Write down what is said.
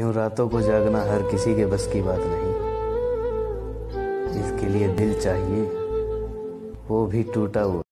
यूँ रातों को जागना हर किसी के बस की बात नहीं। जिसके लिए दिल चाहिए, वो भी टूटा हुआ।